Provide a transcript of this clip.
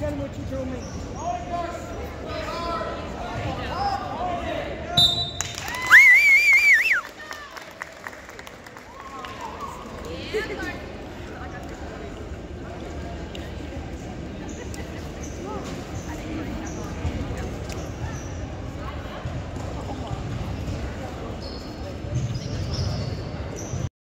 tell him what you told me. Yeah,